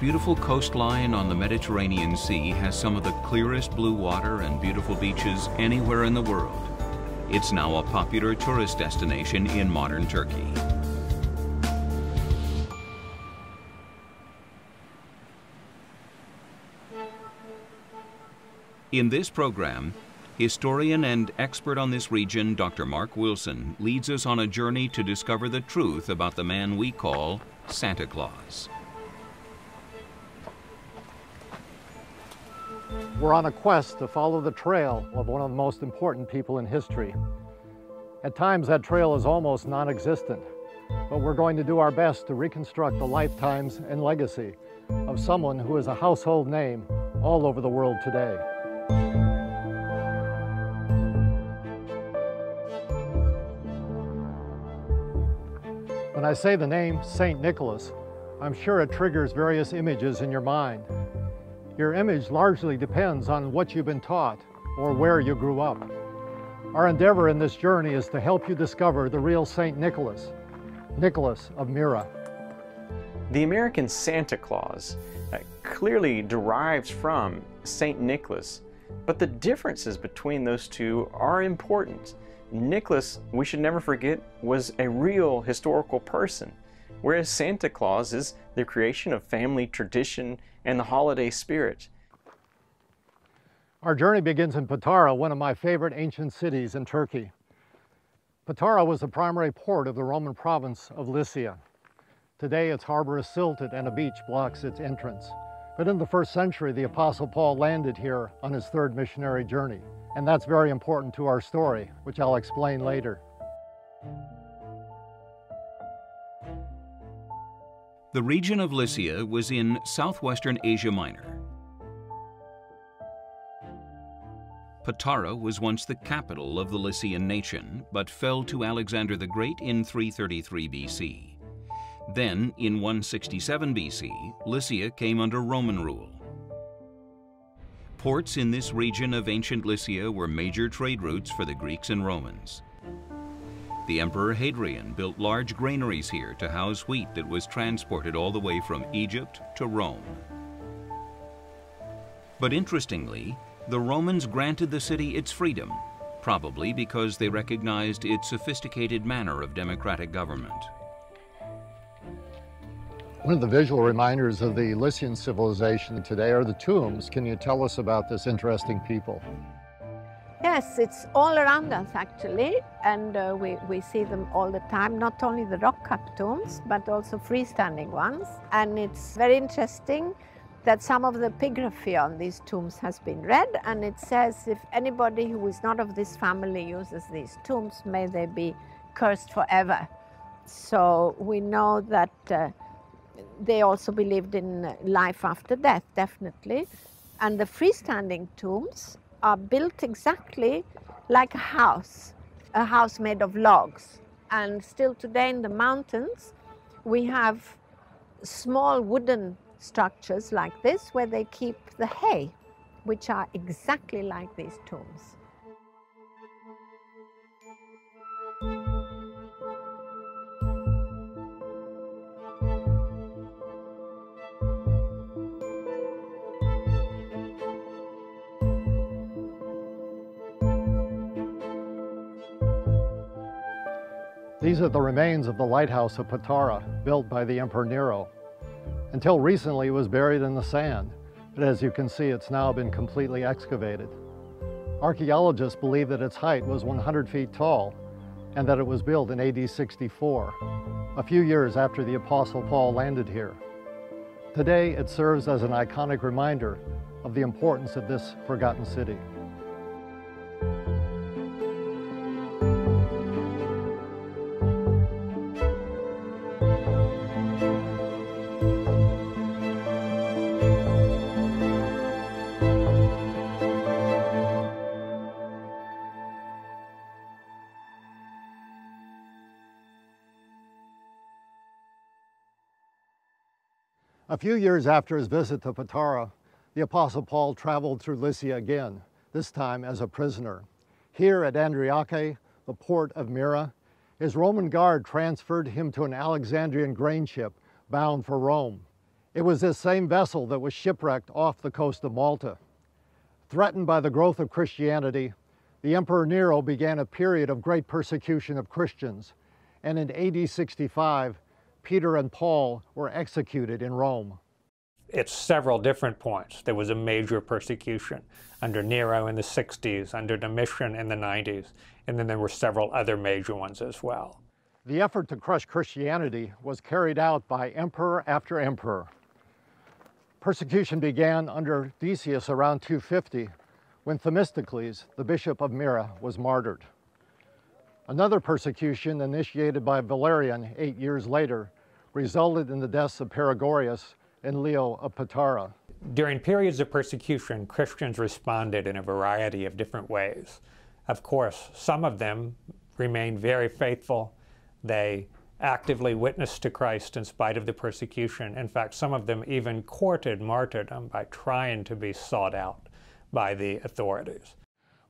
Beautiful coastline on the Mediterranean Sea has some of the clearest blue water and beautiful beaches anywhere in the world. It's now a popular tourist destination in modern Turkey. In this program, historian and expert on this region, Dr. Mark Wilson, leads us on a journey to discover the truth about the man we call Santa Claus. We're on a quest to follow the trail of one of the most important people in history. At times that trail is almost non-existent, but we're going to do our best to reconstruct the lifetimes and legacy of someone who is a household name all over the world today. When I say the name St. Nicholas, I'm sure it triggers various images in your mind. Your image largely depends on what you've been taught or where you grew up. Our endeavor in this journey is to help you discover the real St. Nicholas, Nicholas of Myra. The American Santa Claus uh, clearly derives from St. Nicholas, but the differences between those two are important. Nicholas, we should never forget, was a real historical person, whereas Santa Claus is the creation of family tradition and the holiday spirit. Our journey begins in Patara, one of my favorite ancient cities in Turkey. Patara was the primary port of the Roman province of Lycia. Today its harbor is silted and a beach blocks its entrance. But in the first century, the Apostle Paul landed here on his third missionary journey. And that's very important to our story, which I'll explain later. The region of Lycia was in southwestern Asia Minor. Patara was once the capital of the Lycian nation, but fell to Alexander the Great in 333 BC. Then, in 167 BC, Lycia came under Roman rule. Ports in this region of ancient Lycia were major trade routes for the Greeks and Romans. The Emperor Hadrian built large granaries here to house wheat that was transported all the way from Egypt to Rome. But interestingly, the Romans granted the city its freedom, probably because they recognized its sophisticated manner of democratic government. One of the visual reminders of the Lycian civilization today are the tombs. Can you tell us about this interesting people? Yes, it's all around us actually, and uh, we, we see them all the time, not only the rock cut tombs, but also freestanding ones. And it's very interesting that some of the epigraphy on these tombs has been read, and it says, if anybody who is not of this family uses these tombs, may they be cursed forever. So we know that uh, they also believed in life after death, definitely. And the freestanding tombs are built exactly like a house, a house made of logs. And still today in the mountains, we have small wooden structures like this where they keep the hay, which are exactly like these tombs. These are the remains of the lighthouse of Patara, built by the Emperor Nero. Until recently, it was buried in the sand, but as you can see, it's now been completely excavated. Archaeologists believe that its height was 100 feet tall and that it was built in AD 64, a few years after the Apostle Paul landed here. Today, it serves as an iconic reminder of the importance of this forgotten city. Few years after his visit to Patara, the Apostle Paul traveled through Lycia again, this time as a prisoner. Here at Andriake, the port of Myra, his Roman guard transferred him to an Alexandrian grain ship bound for Rome. It was this same vessel that was shipwrecked off the coast of Malta. Threatened by the growth of Christianity, the Emperor Nero began a period of great persecution of Christians, and in AD 65, Peter and Paul were executed in Rome. At several different points, there was a major persecution under Nero in the 60s, under Domitian in the 90s, and then there were several other major ones as well. The effort to crush Christianity was carried out by emperor after emperor. Persecution began under Decius around 250 when Themistocles, the bishop of Myra, was martyred. Another persecution initiated by Valerian eight years later resulted in the deaths of Paregorius and Leo of Patara. During periods of persecution, Christians responded in a variety of different ways. Of course, some of them remained very faithful. They actively witnessed to Christ in spite of the persecution. In fact, some of them even courted martyrdom by trying to be sought out by the authorities.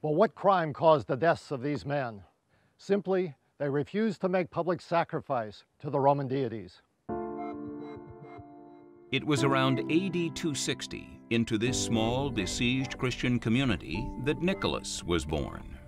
Well, what crime caused the deaths of these men? Simply, they refused to make public sacrifice to the Roman deities. It was around AD 260, into this small, besieged Christian community, that Nicholas was born.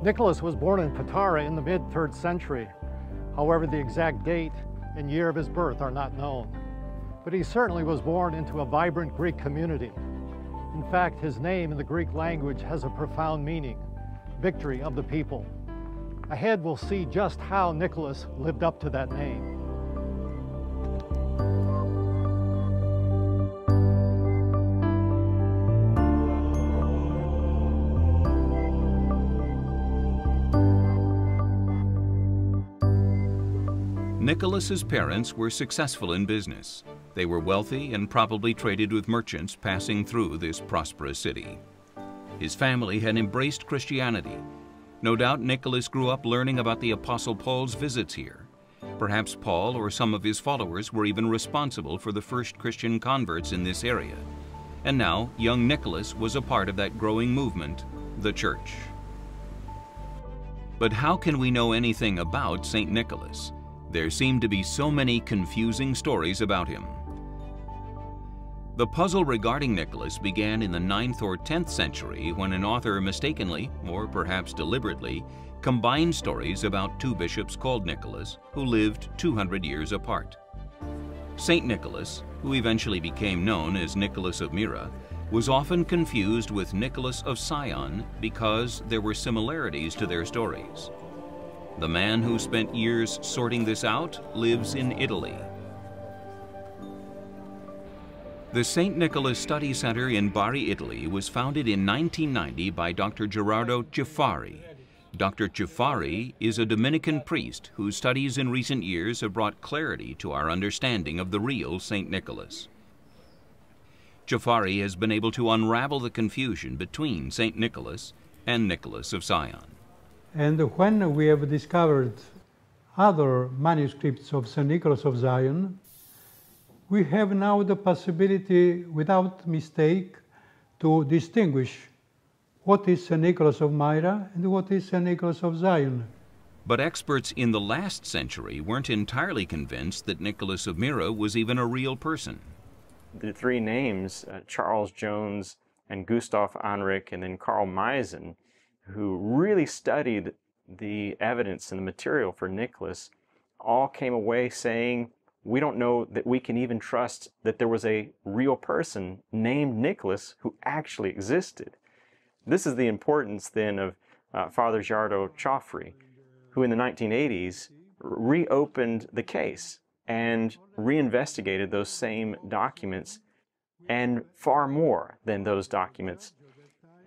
Nicholas was born in Patara in the mid-3rd century. However, the exact date and year of his birth are not known. But he certainly was born into a vibrant Greek community. In fact, his name in the Greek language has a profound meaning, victory of the people. Ahead, we'll see just how Nicholas lived up to that name. Nicholas's parents were successful in business. They were wealthy and probably traded with merchants passing through this prosperous city. His family had embraced Christianity. No doubt Nicholas grew up learning about the Apostle Paul's visits here. Perhaps Paul or some of his followers were even responsible for the first Christian converts in this area. And now, young Nicholas was a part of that growing movement, the church. But how can we know anything about St. Nicholas? There seem to be so many confusing stories about him. The puzzle regarding Nicholas began in the 9th or 10th century when an author mistakenly, or perhaps deliberately, combined stories about two bishops called Nicholas who lived 200 years apart. St. Nicholas, who eventually became known as Nicholas of Myra, was often confused with Nicholas of Sion because there were similarities to their stories. The man who spent years sorting this out lives in Italy. The St. Nicholas Study Center in Bari, Italy was founded in 1990 by Dr. Gerardo Cioffari. Dr. Cioffari is a Dominican priest whose studies in recent years have brought clarity to our understanding of the real St. Nicholas. Cioffari has been able to unravel the confusion between St. Nicholas and Nicholas of Sion. And when we have discovered other manuscripts of St. Nicholas of Zion, we have now the possibility, without mistake, to distinguish what is St. Nicholas of Myra and what is St. Nicholas of Zion. But experts in the last century weren't entirely convinced that Nicholas of Myra was even a real person. The three names, uh, Charles Jones and Gustav Anrich and then Carl Meisen, who really studied the evidence and the material for Nicholas, all came away saying, we don't know that we can even trust that there was a real person named Nicholas who actually existed. This is the importance then of uh, Father Gerardo Cioffari, who in the 1980s reopened the case and reinvestigated those same documents and far more than those documents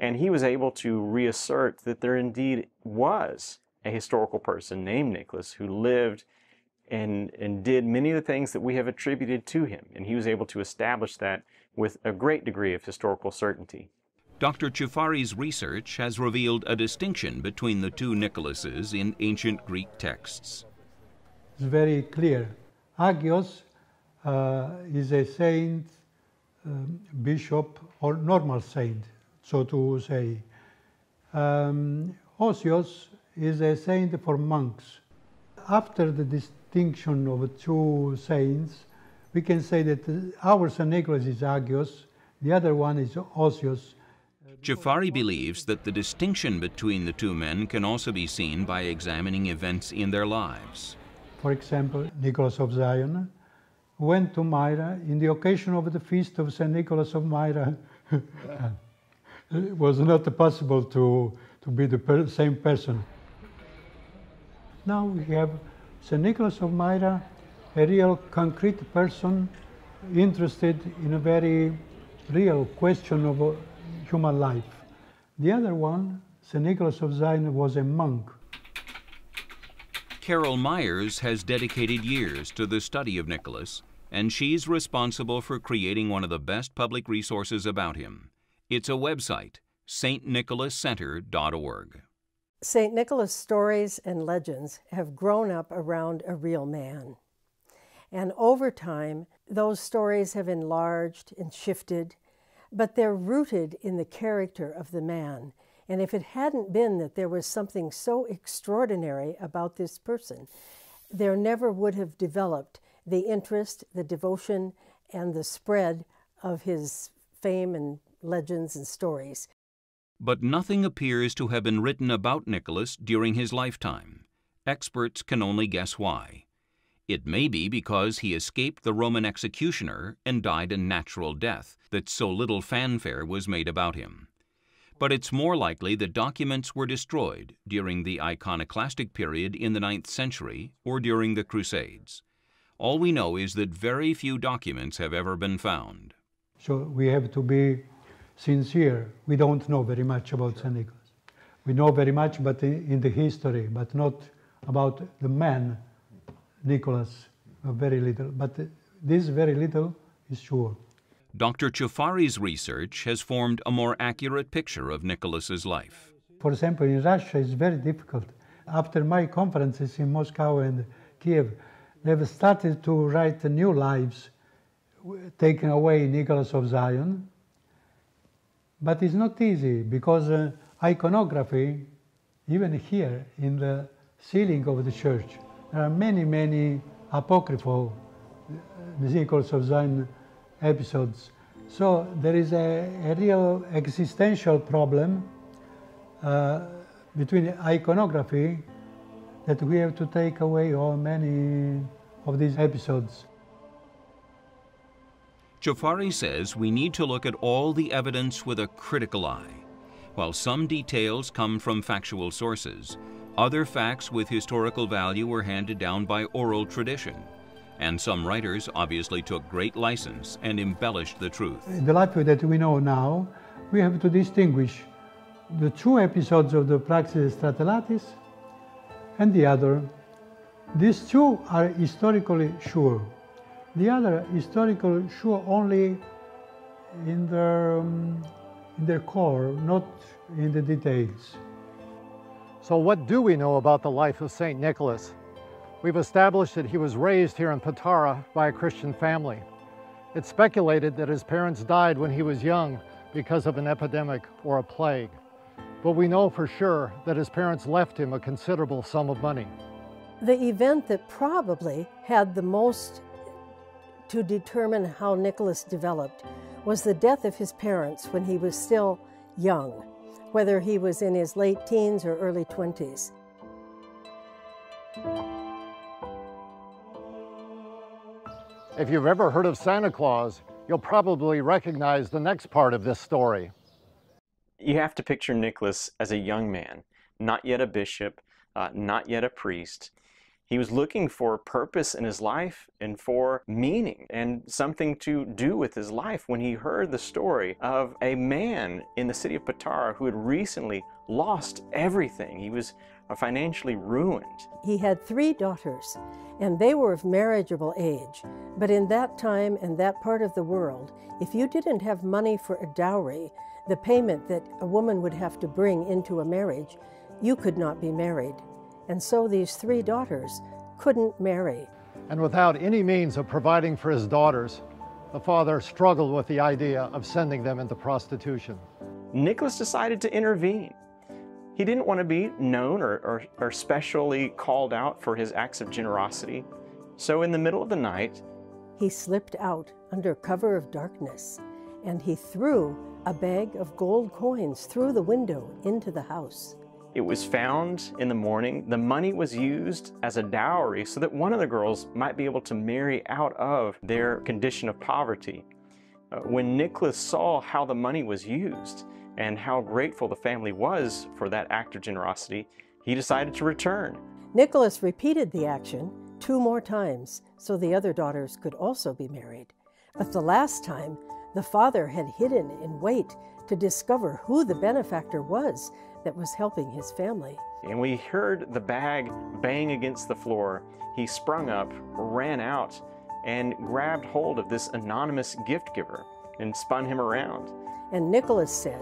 and he was able to reassert that there indeed was a historical person named Nicholas who lived and, and did many of the things that we have attributed to him. And he was able to establish that with a great degree of historical certainty. Dr. Cioffari's research has revealed a distinction between the two Nicholases in ancient Greek texts. It's very clear. Agios uh, is a saint, um, bishop, or normal saint, so to say. Um, Osios is a saint for monks. After the distinction of two saints, we can say that our St. Nicholas is Agios, the other one is Osios. Cioffari believes that the distinction between the two men can also be seen by examining events in their lives. For example, Nicholas of Zion went to Myra in the occasion of the feast of St. Nicholas of Myra. it was not possible to, to be the per same person. Now we have St. Nicholas of Myra, a real concrete person interested in a very real question of uh, human life. The other one, St. Nicholas of Zion, was a monk. Carol Myers has dedicated years to the study of Nicholas, and she's responsible for creating one of the best public resources about him. It's a website, stnicholascenter.org. St. Nicholas stories and legends have grown up around a real man. And over time, those stories have enlarged and shifted, but they're rooted in the character of the man. And if it hadn't been that there was something so extraordinary about this person, there never would have developed the interest, the devotion, and the spread of his fame and legends and stories. But nothing appears to have been written about Nicholas during his lifetime. Experts can only guess why. It may be because he escaped the Roman executioner and died a natural death that so little fanfare was made about him. But it's more likely that documents were destroyed during the iconoclastic period in the ninth century or during the Crusades. All we know is that very few documents have ever been found. So we have to be sincere. We don't know very much about St. Nicholas. We know very much but in the history, but not about the man, Nicholas, uh, very little. But uh, this very little is sure. Dr. Cioffari's research has formed a more accurate picture of Nicholas's life. For example, in Russia, it's very difficult. After my conferences in Moscow and Kiev, they've started to write new lives, taking away Nicholas of Zion, but it's not easy because uh, iconography, even here in the ceiling of the church, there are many, many apocryphal Nicholas of Zion episodes. So there is a, a real existential problem uh, between iconography that we have to take away all many of these episodes. Cioffari says we need to look at all the evidence with a critical eye. While some details come from factual sources, other facts with historical value were handed down by oral tradition. And some writers obviously took great license and embellished the truth. In the life that we know now, we have to distinguish the two episodes of the Praxis Stratelatis and the other. These two are historically sure. The other historical sure only in their, um, in their core, not in the details. So what do we know about the life of St. Nicholas? We've established that he was raised here in Patara by a Christian family. It's speculated that his parents died when he was young because of an epidemic or a plague. But we know for sure that his parents left him a considerable sum of money. The event that probably had the most to determine how Nicholas developed was the death of his parents when he was still young, whether he was in his late teens or early 20s. If you've ever heard of Santa Claus, you'll probably recognize the next part of this story. You have to picture Nicholas as a young man, not yet a bishop, uh, not yet a priest. He was looking for purpose in his life and for meaning and something to do with his life when he heard the story of a man in the city of Patara who had recently lost everything. He was uh, financially ruined. He had three daughters, and they were of marriageable age. But in that time and that part of the world, if you didn't have money for a dowry, the payment that a woman would have to bring into a marriage, you could not be married. And so these three daughters couldn't marry. And without any means of providing for his daughters, the father struggled with the idea of sending them into prostitution. Nicholas decided to intervene. He didn't want to be known or, or, or, specially called out for his acts of generosity. So, in the middle of the night, he slipped out under cover of darkness and he threw a bag of gold coins through the window into the house. It was found in the morning. The money was used as a dowry so that one of the girls might be able to marry out of their condition of poverty. Uh, when Nicholas saw how the money was used and how grateful the family was for that act of generosity, he decided to return. Nicholas repeated the action two more times so the other daughters could also be married. But the last time, the father had hidden in wait to discover who the benefactor was that was helping his family. And we heard the bag bang against the floor. He sprung up, ran out, and grabbed hold of this anonymous gift giver and spun him around. And Nicholas said,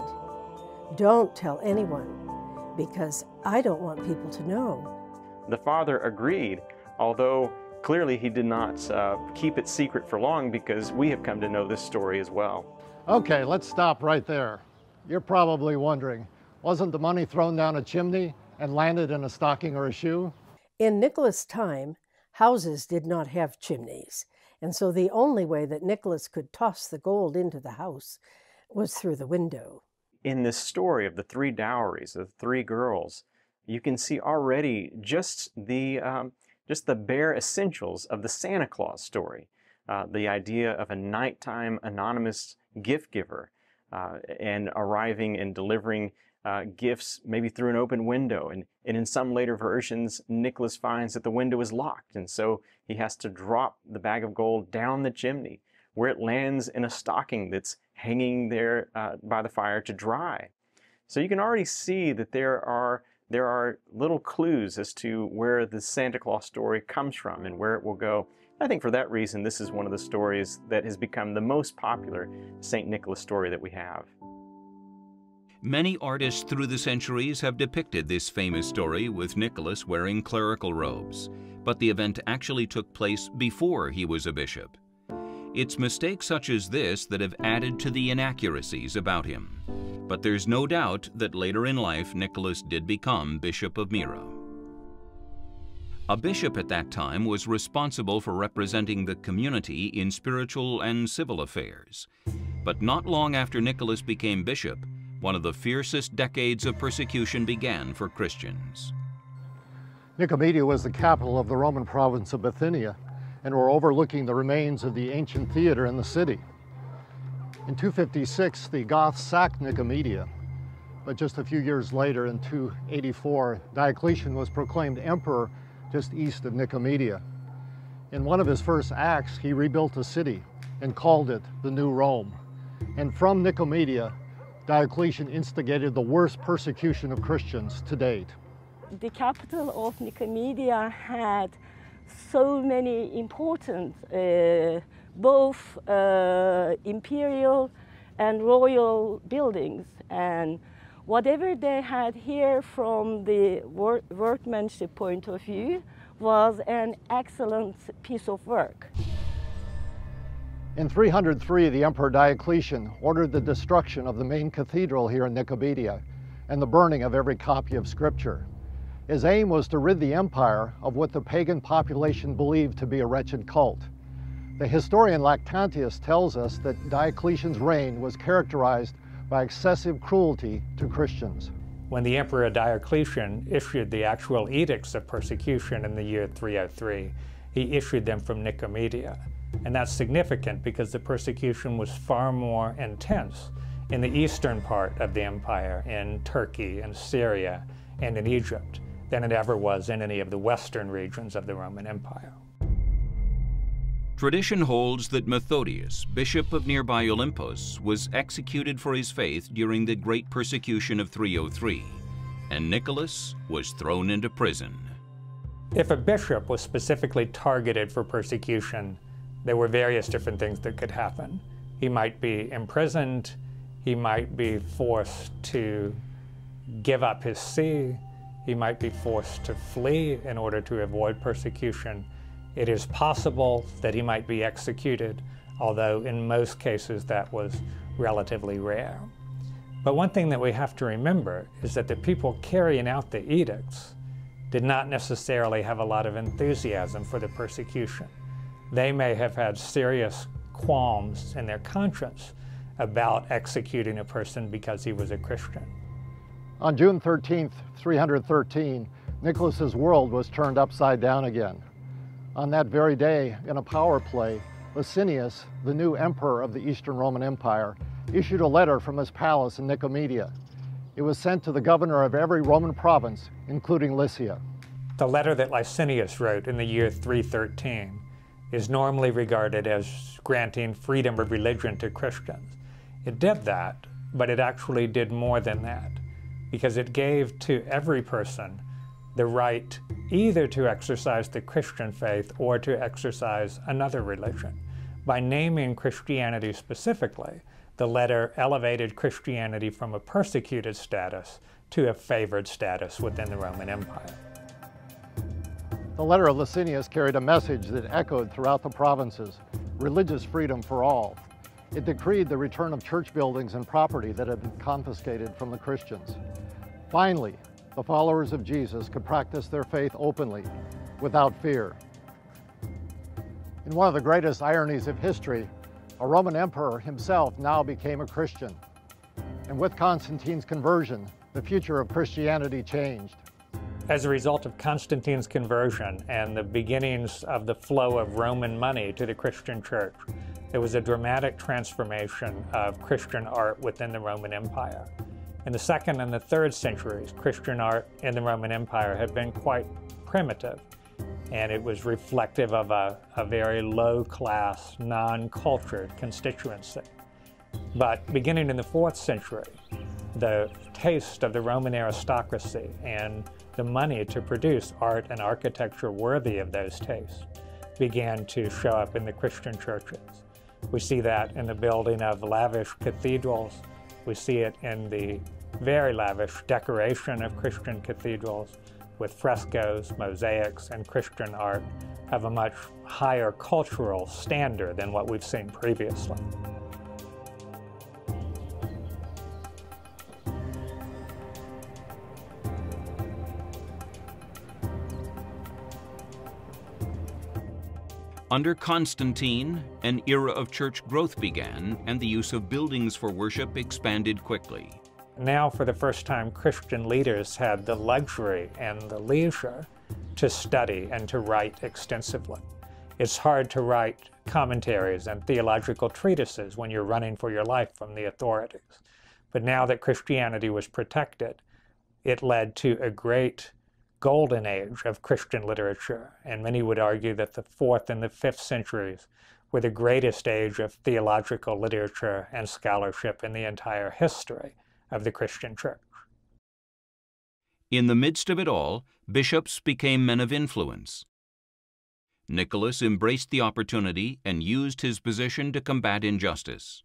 Don't tell anyone, because I don't want people to know. The father agreed, although clearly he did not uh, keep it secret for long because we have come to know this story as well. Okay, let's stop right there. You're probably wondering, wasn't the money thrown down a chimney and landed in a stocking or a shoe? In Nicholas' time, houses did not have chimneys, and so the only way that Nicholas could toss the gold into the house was through the window. In this story of the three dowries, of the three girls, you can see already just the, um, just the bare essentials of the Santa Claus story. Uh, the idea of a nighttime anonymous gift giver uh, and arriving and delivering uh, gifts maybe through an open window. And, and in some later versions, Nicholas finds that the window is locked. And so he has to drop the bag of gold down the chimney where it lands in a stocking that's hanging there uh, by the fire to dry. So you can already see that there are there are little clues as to where the Santa Claus story comes from and where it will go. I think for that reason, this is one of the stories that has become the most popular St. Nicholas story that we have. Many artists through the centuries have depicted this famous story with Nicholas wearing clerical robes, but the event actually took place before he was a bishop. It's mistakes such as this that have added to the inaccuracies about him. But there's no doubt that later in life Nicholas did become Bishop of Myra. A bishop at that time was responsible for representing the community in spiritual and civil affairs. But not long after Nicholas became bishop, one of the fiercest decades of persecution began for Christians. Nicomedia was the capital of the Roman province of Bithynia, and we're overlooking the remains of the ancient theater in the city. In 256, the Goths sacked Nicomedia, but just a few years later, in 284, Diocletian was proclaimed emperor just east of Nicomedia. In one of his first acts, he rebuilt the city and called it the New Rome. And from Nicomedia, Diocletian instigated the worst persecution of Christians to date. The capital of Nicomedia had so many important, uh, both uh, imperial and royal buildings. And whatever they had here from the workmanship point of view was an excellent piece of work. In 303, the Emperor Diocletian ordered the destruction of the main cathedral here in Nicomedia and the burning of every copy of Scripture. His aim was to rid the empire of what the pagan population believed to be a wretched cult. The historian Lactantius tells us that Diocletian's reign was characterized by excessive cruelty to Christians. When the Emperor Diocletian issued the actual edicts of persecution in the year 303, he issued them from Nicomedia. And that's significant because the persecution was far more intense in the eastern part of the empire, in Turkey and Syria and in Egypt, than it ever was in any of the western regions of the Roman Empire. Tradition holds that Methodius, bishop of nearby Olympus, was executed for his faith during the Great Persecution of 303, and Nicholas was thrown into prison. If a bishop was specifically targeted for persecution, there were various different things that could happen. He might be imprisoned, he might be forced to give up his see, He might be forced to flee in order to avoid persecution. It is possible that he might be executed, although in most cases that was relatively rare. But one thing that we have to remember is that the people carrying out the edicts did not necessarily have a lot of enthusiasm for the persecution. They may have had serious qualms in their conscience about executing a person because he was a Christian. On June 13, 313, Nicholas's world was turned upside down again. On that very day, in a power play, Licinius, the new emperor of the Eastern Roman Empire, issued a letter from his palace in Nicomedia. It was sent to the governor of every Roman province, including Lycia. The letter that Licinius wrote in the year 313 is normally regarded as granting freedom of religion to Christians. It did that, but it actually did more than that, because it gave to every person the right either to exercise the Christian faith or to exercise another religion. By naming Christianity specifically, the letter elevated Christianity from a persecuted status to a favored status within the Roman Empire. The letter of Licinius carried a message that echoed throughout the provinces, religious freedom for all. It decreed the return of church buildings and property that had been confiscated from the Christians. Finally, the followers of Jesus could practice their faith openly, without fear. In one of the greatest ironies of history, a Roman emperor himself now became a Christian. And with Constantine's conversion, the future of Christianity changed. As a result of Constantine's conversion and the beginnings of the flow of Roman money to the Christian church, there was a dramatic transformation of Christian art within the Roman Empire. In the second and the third centuries, Christian art in the Roman Empire had been quite primitive and it was reflective of a, a very low class, non cultured constituency. But beginning in the fourth century, the taste of the Roman aristocracy and the money to produce art and architecture worthy of those tastes began to show up in the Christian churches. We see that in the building of lavish cathedrals. We see it in the very lavish decoration of Christian cathedrals with frescoes, mosaics, and Christian art have a much higher cultural standard than what we've seen previously. Under Constantine, an era of church growth began and the use of buildings for worship expanded quickly. Now, for the first time, Christian leaders had the luxury and the leisure to study and to write extensively. It's hard to write commentaries and theological treatises when you're running for your life from the authorities. But now that Christianity was protected, it led to a great golden age of Christian literature. And many would argue that the fourth and the fifth centuries were the greatest age of theological literature and scholarship in the entire history of the Christian church. In the midst of it all, bishops became men of influence. Nicholas embraced the opportunity and used his position to combat injustice.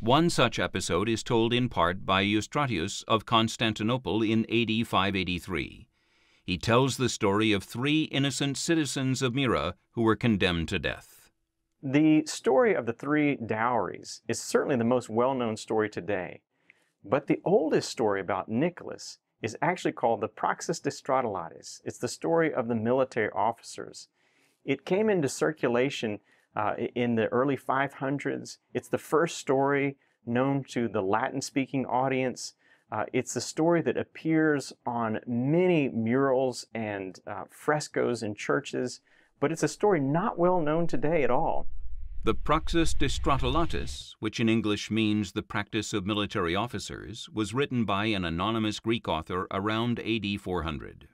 One such episode is told in part by Eustratius of Constantinople in AD 583. He tells the story of three innocent citizens of Myra who were condemned to death. The story of the three dowries is certainly the most well-known story today. But the oldest story about Nicholas is actually called the Praxis de Stratelatis. It's the story of the military officers. It came into circulation uh, in the early 500s. It's the first story known to the Latin-speaking audience. Uh, it's the story that appears on many murals and uh, frescoes in churches, but it's a story not well known today at all. The Praxis de Stratelatis, which in English means the practice of military officers, was written by an anonymous Greek author around AD 400.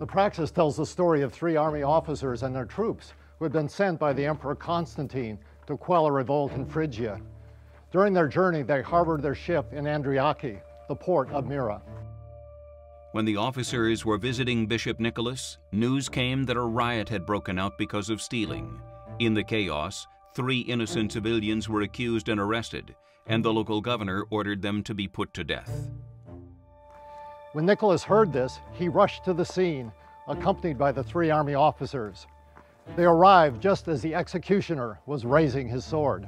The Praxis tells the story of three army officers and their troops who had been sent by the Emperor Constantine to quell a revolt in Phrygia. During their journey, they harbored their ship in Andriake, the port of Myra. When the officers were visiting Bishop Nicholas, news came that a riot had broken out because of stealing. In the chaos, three innocent civilians were accused and arrested, and the local governor ordered them to be put to death. When Nicholas heard this, he rushed to the scene, accompanied by the three army officers. They arrived just as the executioner was raising his sword.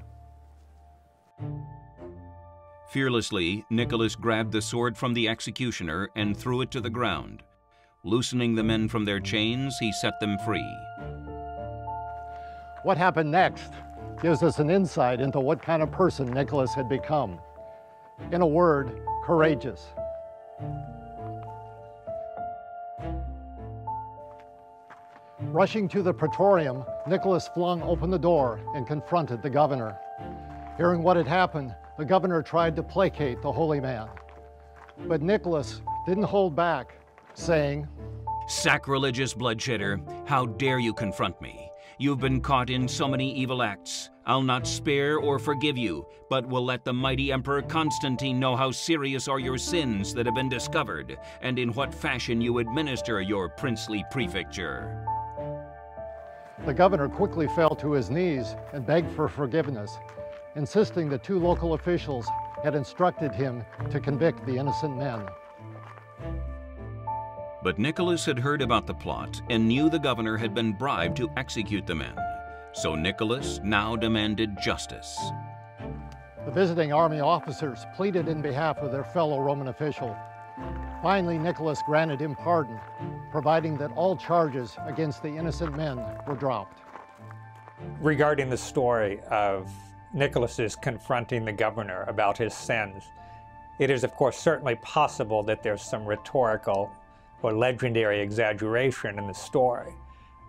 Fearlessly, Nicholas grabbed the sword from the executioner and threw it to the ground. Loosening the men from their chains, he set them free. What happened next gives us an insight into what kind of person Nicholas had become. In a word, courageous. Rushing to the praetorium, Nicholas flung open the door and confronted the governor. Hearing what had happened, the governor tried to placate the holy man. But Nicholas didn't hold back, saying, Sacrilegious bloodshedder, how dare you confront me? You've been caught in so many evil acts. I'll not spare or forgive you, but will let the mighty Emperor Constantine know how serious are your sins that have been discovered, and in what fashion you administer your princely prefecture. The governor quickly fell to his knees and begged for forgiveness, insisting that two local officials had instructed him to convict the innocent men. But Nicholas had heard about the plot and knew the governor had been bribed to execute the men. So Nicholas now demanded justice. The visiting army officers pleaded in behalf of their fellow Roman official. Finally, Nicholas granted him pardon, providing that all charges against the innocent men were dropped. Regarding the story of Nicholas's confronting the governor about his sins, it is, of course, certainly possible that there's some rhetorical or legendary exaggeration in the story.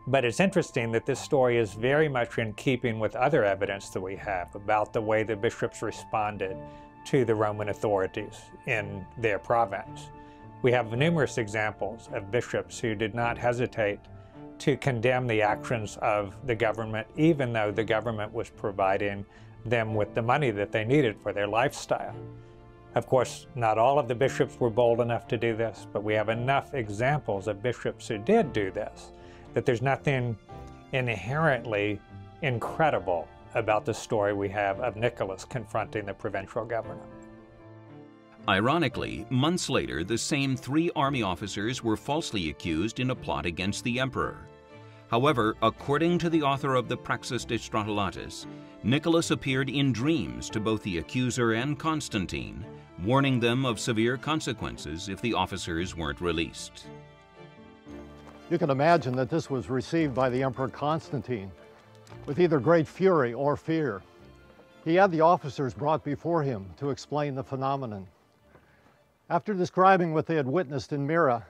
But it's interesting that this story is very much in keeping with other evidence that we have about the way the bishops responded to the Roman authorities in their province. We have numerous examples of bishops who did not hesitate to condemn the actions of the government, even though the government was providing them with the money that they needed for their lifestyle. Of course, not all of the bishops were bold enough to do this, but we have enough examples of bishops who did do this that there's nothing inherently incredible about the story we have of Nicholas confronting the provincial governor. Ironically, months later, the same three army officers were falsely accused in a plot against the emperor. However, according to the author of the Praxis de Stratelatis, Nicholas appeared in dreams to both the accuser and Constantine, warning them of severe consequences if the officers weren't released. You can imagine that this was received by the Emperor Constantine with either great fury or fear. He had the officers brought before him to explain the phenomenon. After describing what they had witnessed in Myra,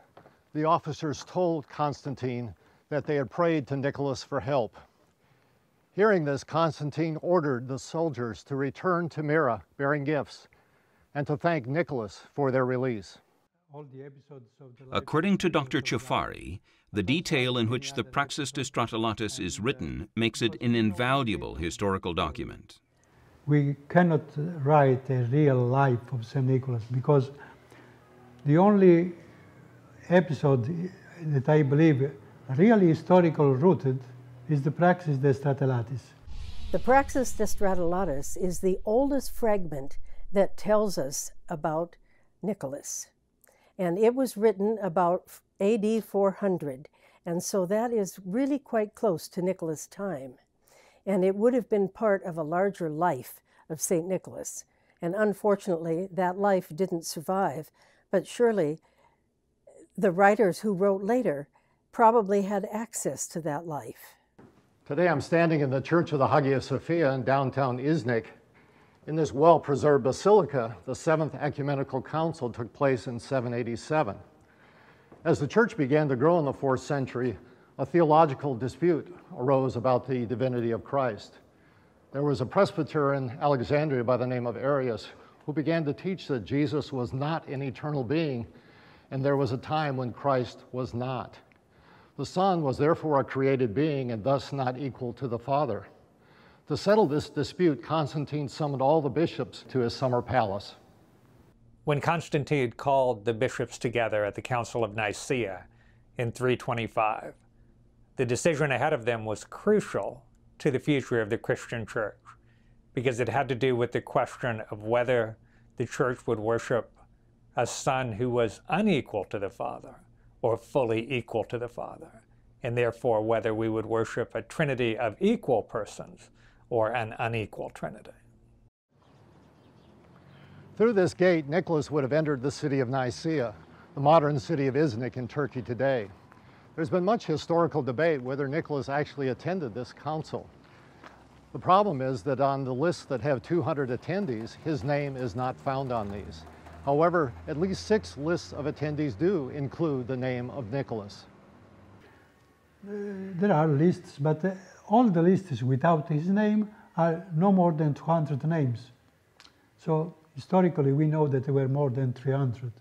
the officers told Constantine that they had prayed to Nicholas for help. Hearing this, Constantine ordered the soldiers to return to Myra bearing gifts and to thank Nicholas for their release. According to Dr. Cioffari, the detail in which the Praxis de Stratelatis is written makes it an invaluable historical document. We cannot write a real life of St. Nicholas because the only episode that I believe really historical rooted is the Praxis de Stratelatis. The Praxis de Stratelatis is the oldest fragment that tells us about Nicholas. And it was written about AD 400. And so that is really quite close to Nicholas' time. And it would have been part of a larger life of St. Nicholas. And unfortunately, that life didn't survive. But surely the writers who wrote later probably had access to that life. Today I'm standing in the Church of the Hagia Sophia in downtown Iznik. In this well-preserved basilica, the Seventh Ecumenical Council took place in 787. As the church began to grow in the fourth century, a theological dispute arose about the divinity of Christ. There was a presbyter in Alexandria by the name of Arius who began to teach that Jesus was not an eternal being, and there was a time when Christ was not. The Son was therefore a created being and thus not equal to the Father. To settle this dispute, Constantine summoned all the bishops to his summer palace. When Constantine called the bishops together at the Council of Nicaea in 325, the decision ahead of them was crucial to the future of the Christian church because it had to do with the question of whether the church would worship a son who was unequal to the Father or fully equal to the Father, and therefore whether we would worship a trinity of equal persons or an unequal trinity. Through this gate, Nicholas would have entered the city of Nicaea, the modern city of Iznik in Turkey today. There's been much historical debate whether Nicholas actually attended this council. The problem is that on the lists that have 200 attendees, his name is not found on these. However, at least six lists of attendees do include the name of Nicholas. Uh, there are lists, but uh, all the lists without his name are no more than 200 names. So historically, we know that there were more than 300.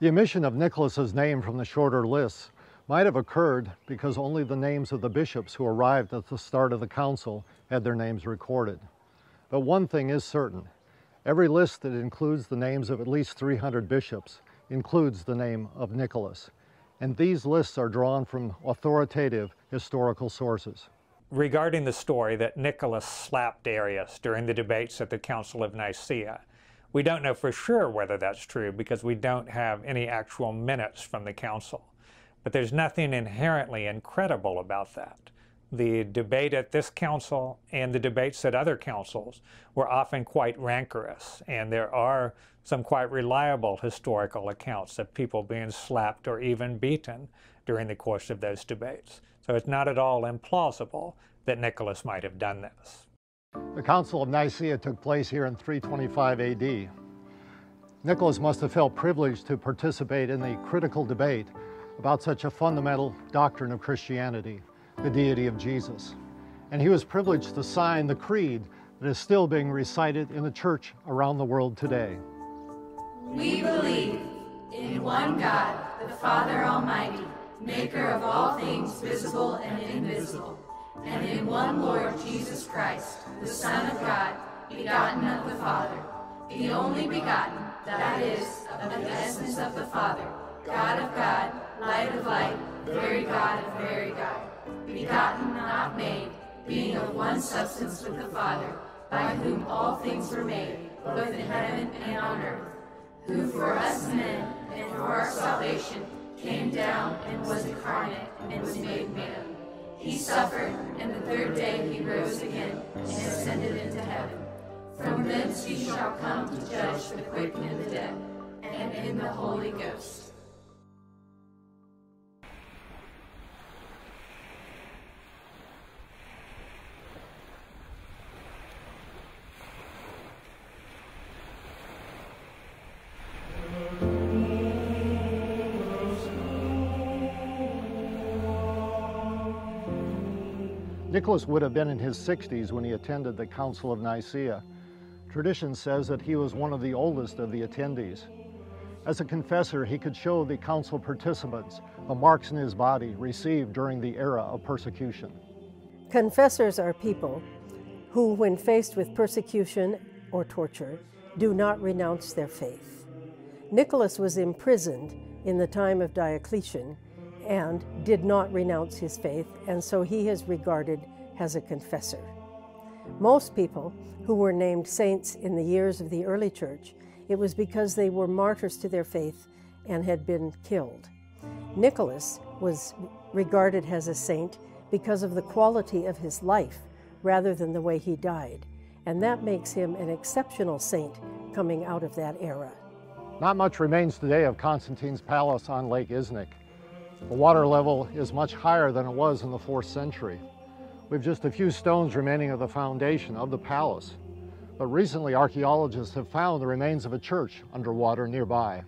The omission of Nicholas's name from the shorter lists might have occurred because only the names of the bishops who arrived at the start of the council had their names recorded. But one thing is certain. Every list that includes the names of at least 300 bishops includes the name of Nicholas. And these lists are drawn from authoritative historical sources. Regarding the story that Nicholas slapped Arius during the debates at the Council of Nicaea, we don't know for sure whether that's true because we don't have any actual minutes from the council. But there's nothing inherently incredible about that the debate at this council and the debates at other councils were often quite rancorous, and there are some quite reliable historical accounts of people being slapped or even beaten during the course of those debates. So it's not at all implausible that Nicholas might have done this. The Council of Nicaea took place here in 325 AD. Nicholas must have felt privileged to participate in the critical debate about such a fundamental doctrine of Christianity the deity of Jesus. And he was privileged to sign the creed that is still being recited in the church around the world today. We believe in one God, the Father Almighty, maker of all things visible and invisible, and in one Lord Jesus Christ, the Son of God, begotten of the Father, the only begotten, that is, of the essence of the Father, God of God, light of light, very God of very God begotten, not made, being of one substance with the Father, by whom all things were made, both in heaven and on earth, who for us men and for our salvation came down and was incarnate and was made man. He suffered, and the third day he rose again and ascended into heaven. From thence he shall come to judge the quick and the dead, and in the Holy Ghost Nicholas would have been in his 60s when he attended the Council of Nicaea. Tradition says that he was one of the oldest of the attendees. As a confessor, he could show the council participants the marks in his body received during the era of persecution. Confessors are people who, when faced with persecution or torture, do not renounce their faith. Nicholas was imprisoned in the time of Diocletian and did not renounce his faith, and so he is regarded as a confessor. Most people who were named saints in the years of the early church, it was because they were martyrs to their faith and had been killed. Nicholas was regarded as a saint because of the quality of his life rather than the way he died, and that makes him an exceptional saint coming out of that era. Not much remains today of Constantine's palace on Lake Iznik. The water level is much higher than it was in the 4th century. We have just a few stones remaining of the foundation of the palace, but recently archaeologists have found the remains of a church underwater nearby.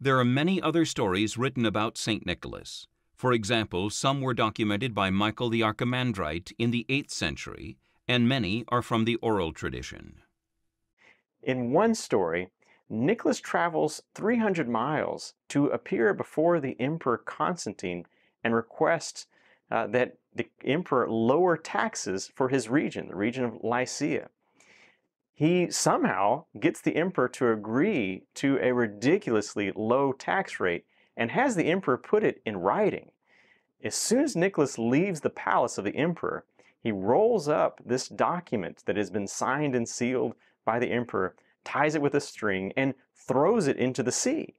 There are many other stories written about St. Nicholas. For example, some were documented by Michael the Archimandrite in the 8th century, and many are from the oral tradition. In one story, Nicholas travels 300 miles to appear before the Emperor Constantine and requests uh, that the emperor lower taxes for his region, the region of Lycia he somehow gets the emperor to agree to a ridiculously low tax rate and has the emperor put it in writing. As soon as Nicholas leaves the palace of the emperor, he rolls up this document that has been signed and sealed by the emperor, ties it with a string, and throws it into the sea.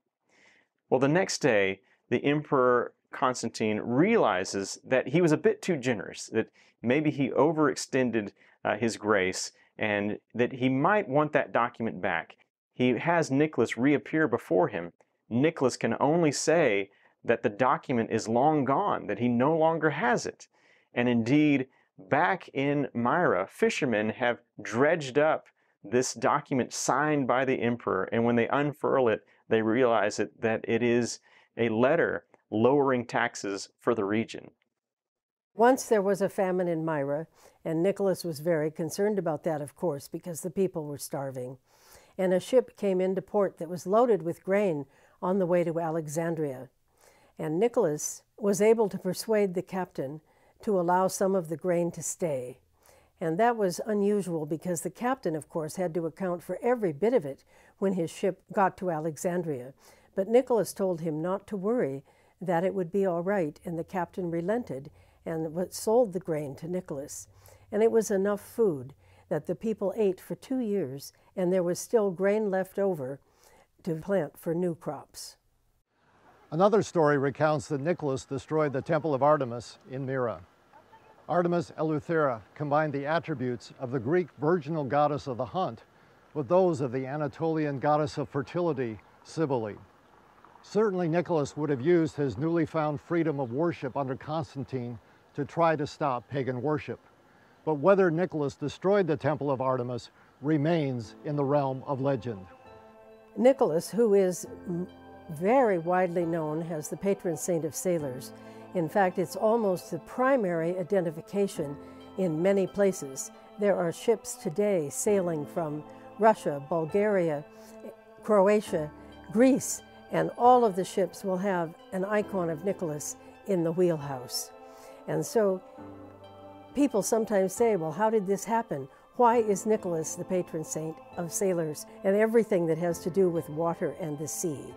Well, the next day, the emperor Constantine realizes that he was a bit too generous, that maybe he overextended uh, his grace, and that he might want that document back. He has Nicholas reappear before him. Nicholas can only say that the document is long gone, that he no longer has it. And indeed, back in Myra, fishermen have dredged up this document signed by the emperor, and when they unfurl it, they realize it, that it is a letter lowering taxes for the region. Once there was a famine in Myra, and Nicholas was very concerned about that, of course, because the people were starving. And a ship came into port that was loaded with grain on the way to Alexandria. And Nicholas was able to persuade the captain to allow some of the grain to stay. And that was unusual because the captain, of course, had to account for every bit of it when his ship got to Alexandria. But Nicholas told him not to worry, that it would be all right, and the captain relented and sold the grain to Nicholas. And it was enough food that the people ate for two years, and there was still grain left over to plant for new crops. Another story recounts that Nicholas destroyed the temple of Artemis in Myra. Artemis Eleuthera combined the attributes of the Greek virginal goddess of the hunt with those of the Anatolian goddess of fertility, Cybele. Certainly Nicholas would have used his newly found freedom of worship under Constantine to try to stop pagan worship. But whether Nicholas destroyed the temple of Artemis remains in the realm of legend. Nicholas, who is very widely known as the patron saint of sailors, in fact, it's almost the primary identification in many places. There are ships today sailing from Russia, Bulgaria, Croatia, Greece, and all of the ships will have an icon of Nicholas in the wheelhouse. And so people sometimes say, well, how did this happen? Why is Nicholas the patron saint of sailors and everything that has to do with water and the sea?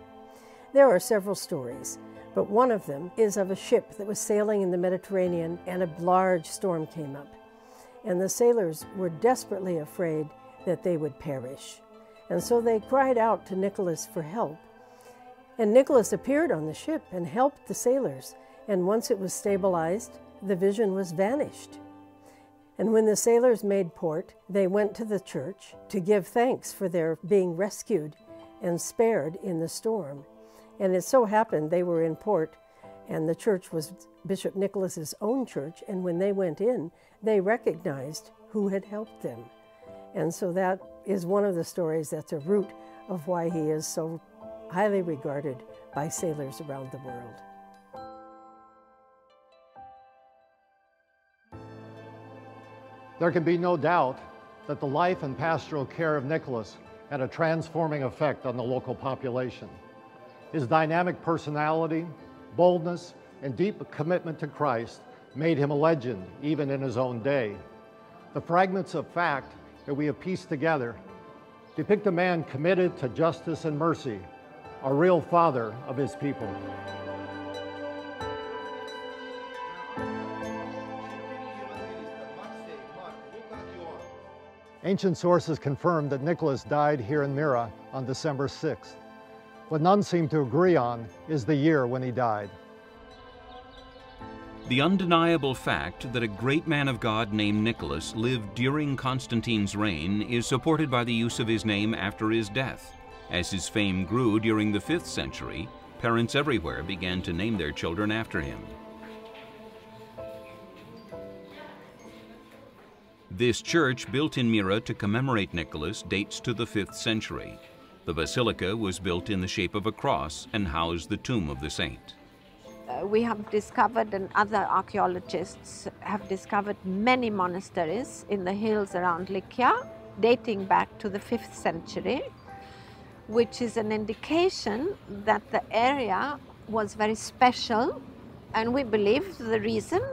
There are several stories, but one of them is of a ship that was sailing in the Mediterranean and a large storm came up. And the sailors were desperately afraid that they would perish. And so they cried out to Nicholas for help. And Nicholas appeared on the ship and helped the sailors. And once it was stabilized, the vision was vanished. And when the sailors made port, they went to the church to give thanks for their being rescued and spared in the storm. And it so happened they were in port, and the church was Bishop Nicholas's own church. And when they went in, they recognized who had helped them. And so that is one of the stories that's a root of why he is so highly regarded by sailors around the world. There can be no doubt that the life and pastoral care of Nicholas had a transforming effect on the local population. His dynamic personality, boldness, and deep commitment to Christ made him a legend even in his own day. The fragments of fact that we have pieced together depict a man committed to justice and mercy, a real father of his people. Ancient sources confirm that Nicholas died here in Myra on December 6th. What none seem to agree on is the year when he died. The undeniable fact that a great man of God named Nicholas lived during Constantine's reign is supported by the use of his name after his death. As his fame grew during the 5th century, parents everywhere began to name their children after him. This church, built in Myra to commemorate Nicholas, dates to the 5th century. The basilica was built in the shape of a cross and housed the tomb of the saint. Uh, we have discovered, and other archaeologists have discovered, many monasteries in the hills around Lycia, dating back to the 5th century, which is an indication that the area was very special. And we believe the reason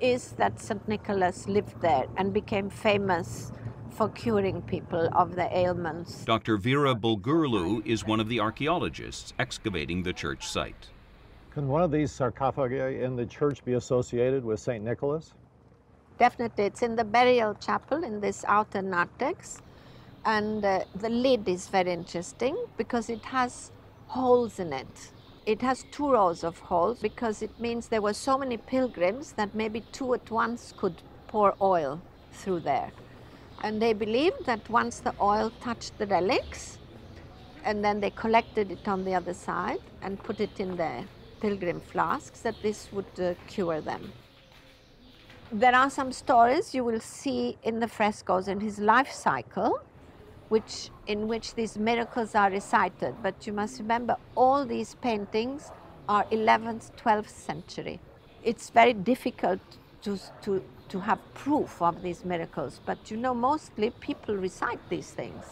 is that St. Nicholas lived there and became famous for curing people of their ailments. Dr. Vera Bulgurlu is one of the archaeologists excavating the church site. Can one of these sarcophagi in the church be associated with St. Nicholas? Definitely, it's in the burial chapel in this outer narthex. And uh, the lid is very interesting because it has holes in it. It has two rows of holes because it means there were so many pilgrims that maybe two at once could pour oil through there. And they believed that once the oil touched the relics, and then they collected it on the other side and put it in their pilgrim flasks, that this would uh, cure them. There are some stories you will see in the frescoes in his life cycle which, in which these miracles are recited. But you must remember, all these paintings are 11th, 12th century. It's very difficult to, to, to have proof of these miracles, but you know, mostly people recite these things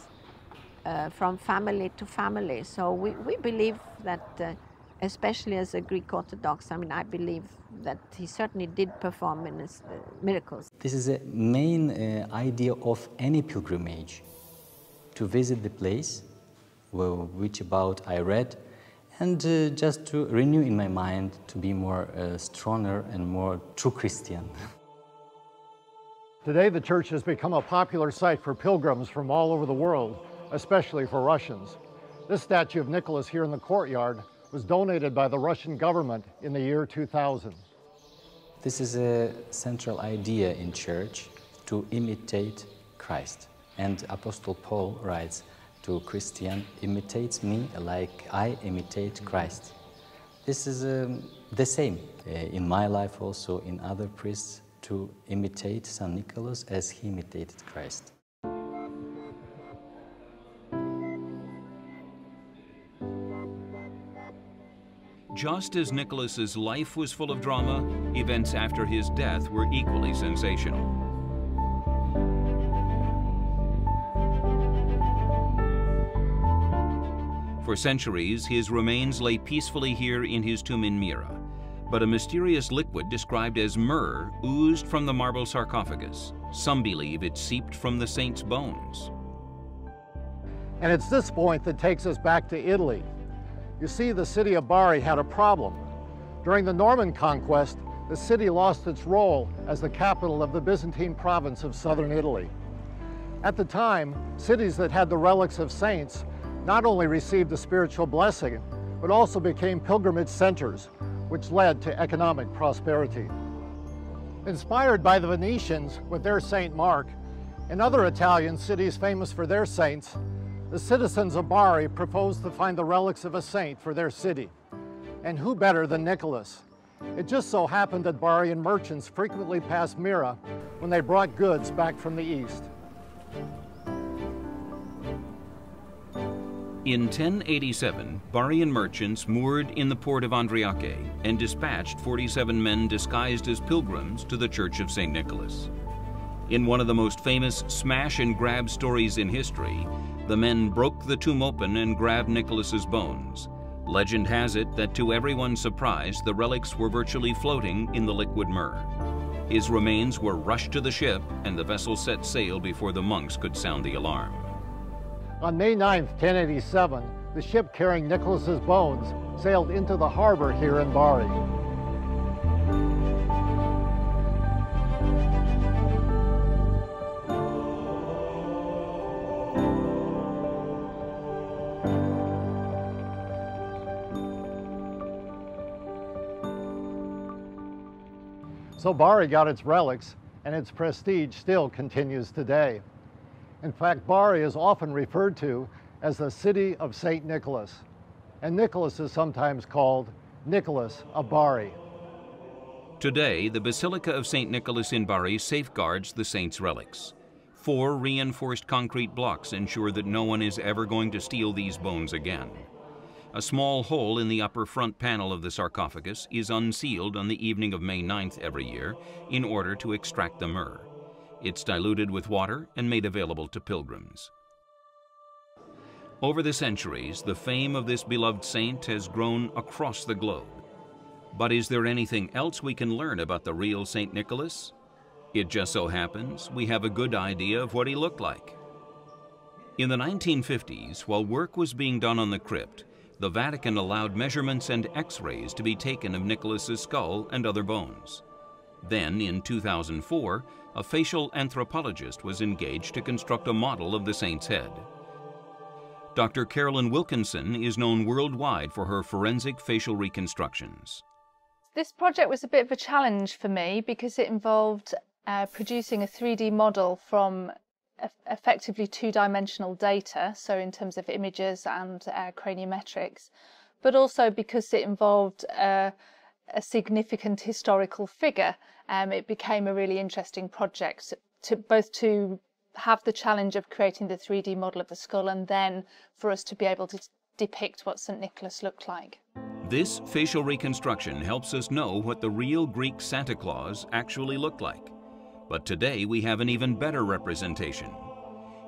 uh, from family to family. So we, we believe that, uh, especially as a Greek Orthodox, I mean, I believe that he certainly did perform uh, miracles. This is a main uh, idea of any pilgrimage to visit the place, which about I read, and uh, just to renew in my mind to be more uh, stronger and more true Christian. Today, the church has become a popular site for pilgrims from all over the world, especially for Russians. This statue of Nicholas here in the courtyard was donated by the Russian government in the year 2000. This is a central idea in church to imitate Christ. And Apostle Paul writes to Christian, imitate me like I imitate Christ. This is um, the same uh, in my life also, in other priests, to imitate St. Nicholas as he imitated Christ. Just as Nicholas's life was full of drama, events after his death were equally sensational. For centuries, his remains lay peacefully here in his tomb in Myra, but a mysterious liquid described as myrrh oozed from the marble sarcophagus. Some believe it seeped from the saint's bones. And it's this point that takes us back to Italy. You see, the city of Bari had a problem. During the Norman conquest, the city lost its role as the capital of the Byzantine province of southern Italy. At the time, cities that had the relics of saints not only received a spiritual blessing, but also became pilgrimage centers, which led to economic prosperity. Inspired by the Venetians with their St. Mark and other Italian cities famous for their saints, the citizens of Bari proposed to find the relics of a saint for their city. And who better than Nicholas? It just so happened that Barian merchants frequently passed Myra when they brought goods back from the east. In 1087, Barian merchants moored in the port of Andriake and dispatched 47 men disguised as pilgrims to the Church of St. Nicholas. In one of the most famous smash and grab stories in history, the men broke the tomb open and grabbed Nicholas's bones. Legend has it that to everyone's surprise, the relics were virtually floating in the liquid myrrh. His remains were rushed to the ship and the vessel set sail before the monks could sound the alarm. On May 9, 1087, the ship carrying Nicholas's bones sailed into the harbor here in Bari. So Bari got its relics, and its prestige still continues today. In fact, Bari is often referred to as the city of St. Nicholas, and Nicholas is sometimes called Nicholas of Bari. Today, the Basilica of St. Nicholas in Bari safeguards the saint's relics. Four reinforced concrete blocks ensure that no one is ever going to steal these bones again. A small hole in the upper front panel of the sarcophagus is unsealed on the evening of May 9th every year in order to extract the myrrh. It's diluted with water and made available to pilgrims. Over the centuries, the fame of this beloved saint has grown across the globe. But is there anything else we can learn about the real St. Nicholas? It just so happens we have a good idea of what he looked like. In the 1950s, while work was being done on the crypt, the Vatican allowed measurements and x-rays to be taken of Nicholas's skull and other bones. Then, in 2004, a facial anthropologist was engaged to construct a model of the saint's head. Dr. Caroline Wilkinson is known worldwide for her forensic facial reconstructions. This project was a bit of a challenge for me because it involved uh, producing a 3D model from effectively two-dimensional data, so in terms of images and uh, craniometrics, but also because it involved uh, a significant historical figure, um, it became a really interesting project to both to have the challenge of creating the 3D model of the skull and then for us to be able to depict what St. Nicholas looked like. This facial reconstruction helps us know what the real Greek Santa Claus actually looked like. But today we have an even better representation.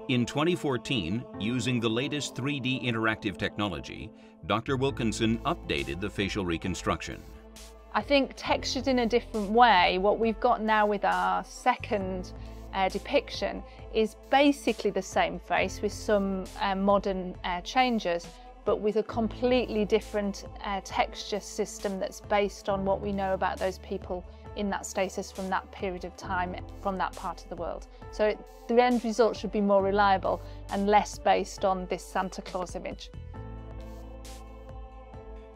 In 2014, using the latest 3D interactive technology, Dr. Wilkinson updated the facial reconstruction. I think textured in a different way, what we've got now with our second uh, depiction is basically the same face with some uh, modern uh, changes, but with a completely different uh, texture system that's based on what we know about those people in that stasis from that period of time from that part of the world. So it, the end result should be more reliable and less based on this Santa Claus image.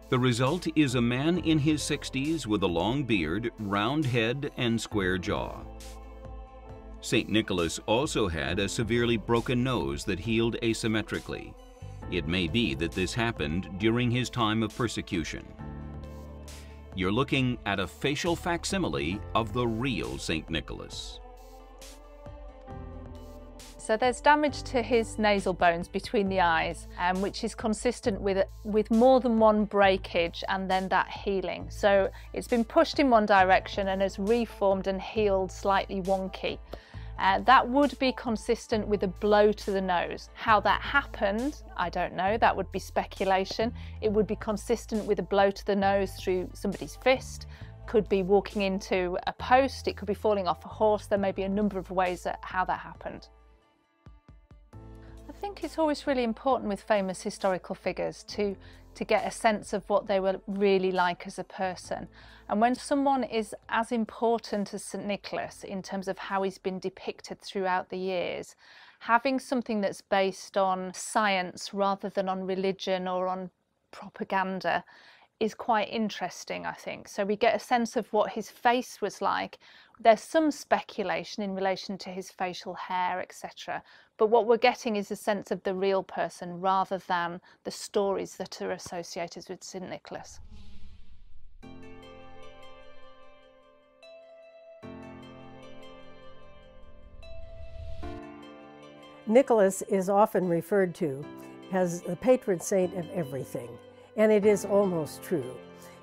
The result is a man in his 60s with a long beard, round head, and square jaw. St. Nicholas also had a severely broken nose that healed asymmetrically. It may be that this happened during his time of persecution you're looking at a facial facsimile of the real St. Nicholas. So there's damage to his nasal bones between the eyes, um, which is consistent with, with more than one breakage and then that healing. So it's been pushed in one direction and has reformed and healed slightly wonky. Uh, that would be consistent with a blow to the nose. How that happened, I don't know, that would be speculation. It would be consistent with a blow to the nose through somebody's fist, could be walking into a post, it could be falling off a horse. There may be a number of ways that how that happened. I think it's always really important with famous historical figures to to get a sense of what they were really like as a person. And when someone is as important as St. Nicholas in terms of how he's been depicted throughout the years, having something that's based on science rather than on religion or on propaganda is quite interesting, I think. So we get a sense of what his face was like. There's some speculation in relation to his facial hair, etc. But what we're getting is a sense of the real person rather than the stories that are associated with St. Nicholas. Nicholas is often referred to as the patron saint of everything, and it is almost true.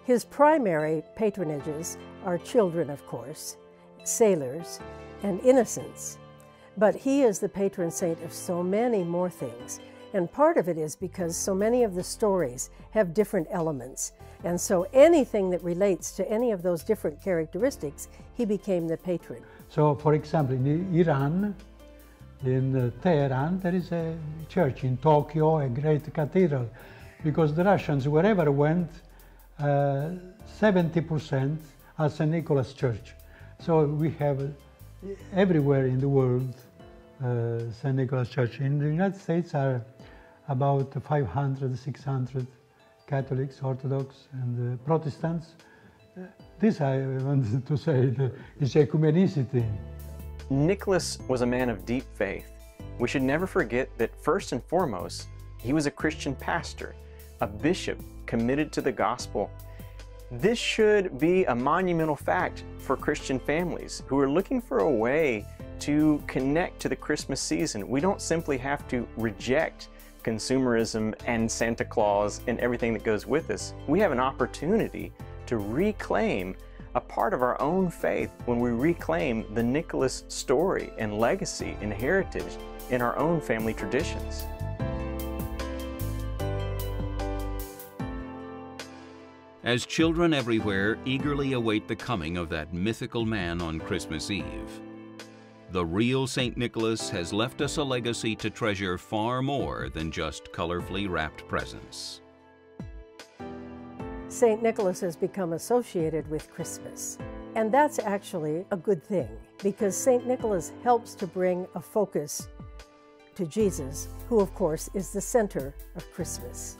His primary patronages are children, of course, sailors, and innocents. But he is the patron saint of so many more things. And part of it is because so many of the stories have different elements. And so anything that relates to any of those different characteristics, he became the patron. So, for example, in Iran, in uh, Tehran, there is a church. In Tokyo, a great cathedral. Because the Russians, wherever went, 70% uh, are St. Nicholas Church. So we have everywhere in the world uh, St. Nicholas Church. In the United States are about 500, 600 Catholics, Orthodox, and uh, Protestants. Uh, this I wanted to say is ecumenicity. Nicholas was a man of deep faith. We should never forget that first and foremost, he was a Christian pastor, a bishop committed to the gospel this should be a monumental fact for Christian families who are looking for a way to connect to the Christmas season. We don't simply have to reject consumerism and Santa Claus and everything that goes with us. We have an opportunity to reclaim a part of our own faith when we reclaim the Nicholas story and legacy and heritage in our own family traditions. As children everywhere eagerly await the coming of that mythical man on Christmas Eve, the real St. Nicholas has left us a legacy to treasure far more than just colorfully wrapped presents. St. Nicholas has become associated with Christmas. And that's actually a good thing because St. Nicholas helps to bring a focus to Jesus, who, of course, is the center of Christmas.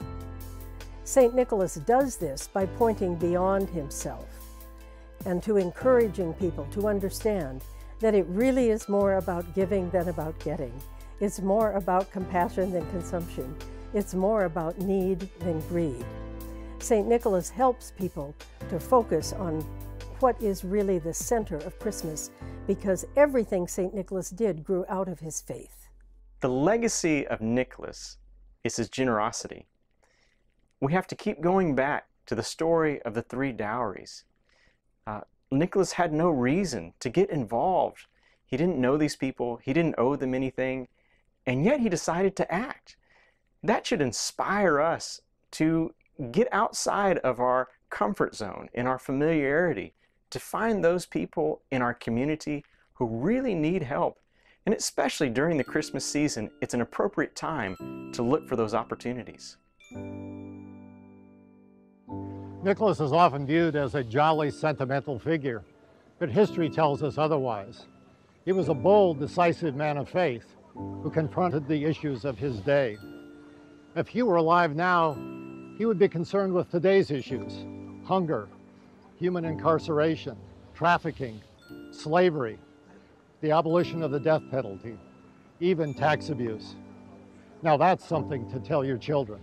St. Nicholas does this by pointing beyond himself and to encouraging people to understand that it really is more about giving than about getting. It's more about compassion than consumption. It's more about need than greed. St. Nicholas helps people to focus on what is really the center of Christmas because everything St. Nicholas did grew out of his faith. The legacy of Nicholas is his generosity. We have to keep going back to the story of the three dowries. Uh, Nicholas had no reason to get involved. He didn't know these people, he didn't owe them anything, and yet he decided to act. That should inspire us to get outside of our comfort zone, in our familiarity, to find those people in our community who really need help. And especially during the Christmas season, it's an appropriate time to look for those opportunities. Nicholas is often viewed as a jolly, sentimental figure, but history tells us otherwise. He was a bold, decisive man of faith who confronted the issues of his day. If he were alive now, he would be concerned with today's issues, hunger, human incarceration, trafficking, slavery, the abolition of the death penalty, even tax abuse. Now that's something to tell your children.